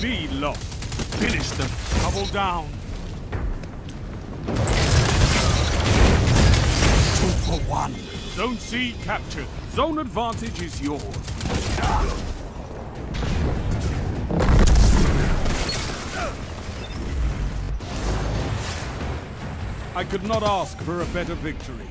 Be lost. Finish them. Double down. Two for one. Zone C captured. Zone advantage is yours. I could not ask for a better victory.